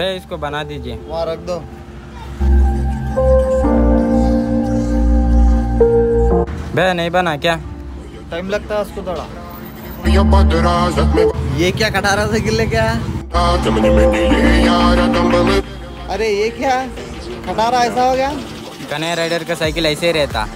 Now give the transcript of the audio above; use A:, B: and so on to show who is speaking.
A: भैया इसको बना दीजिए।
B: वहाँ रख दो।
A: भैया नहीं बना क्या?
B: टाइम लगता है उसको थोड़ा। ये क्या कटारा से गिल्ले क्या? अरे ये क्या? खटारा ऐसा हो गया?
A: कन्हैया राइडर का साइकिल ऐसे ही रहता।